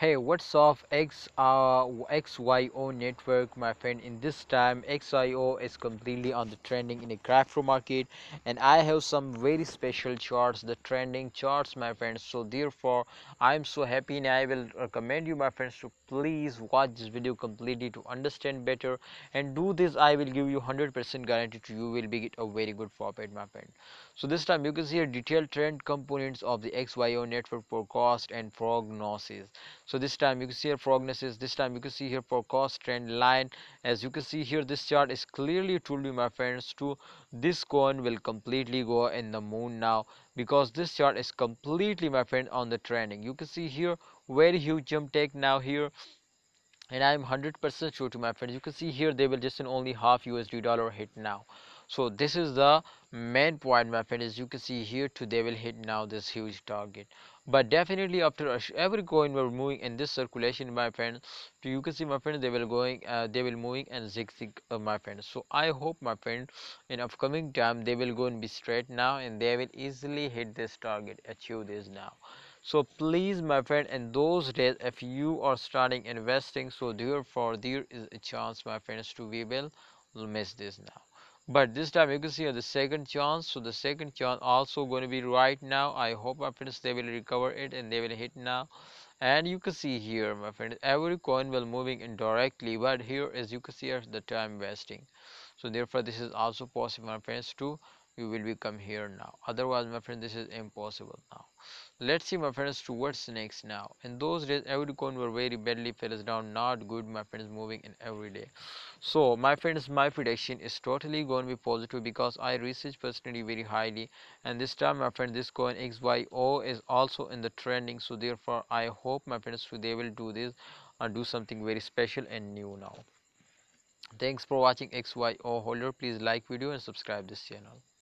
hey what's up x uh xyo network my friend? In this time xyo is completely on the trending in the crypto market and i have some very special charts the trending charts my friends so therefore i am so happy and i will recommend you my friends to please watch this video completely to understand better. And do this i will give you 100% guarantee to you will be a very good profit my friend. So this time you can see a detailed trend components of the xyo network forecast and prognosis so this time you can see here prognosis this time you can see here forecast trend line. As you can see here this chart is clearly told you my friends to this coin will completely go in the moon now because this chart is completely my friend on the trending. You can see here very huge jump take now here. And I'm 100% sure to my friends you can see here they will just in only half USD dollar hit now so this is the main point my friend as you can see here too they will hit now this huge target. But definitely after every coin were moving in this circulation my friend you can see my friend they will going uh, they will moving and zigzag uh, my friend. So i hope my friend in upcoming time they will go and be straight now and they will easily hit this target achieve this now. So please my friend in those days if you are starting investing so therefore there is a chance my friends to we will miss this now but this time you can see the second chance. So the second chance also going to be right now. I hope my friends they will recover it and they will hit now. And you can see here my friend every coin will moving indirectly but here as you can see the time wasting. So therefore this is also possible my friends to you will become here now. Otherwise my friend this is impossible now. Let's see my friends to what's next now. In those days every coin were very badly falls down not good my friends moving in every day. So my friends my prediction is totally going to be positive because i research personally very highly. And this time my friend this coin xyo is also in the trending. So therefore i hope my friends they will do this and do something very special and new now. Thanks for watching xyo holder please like video and subscribe this channel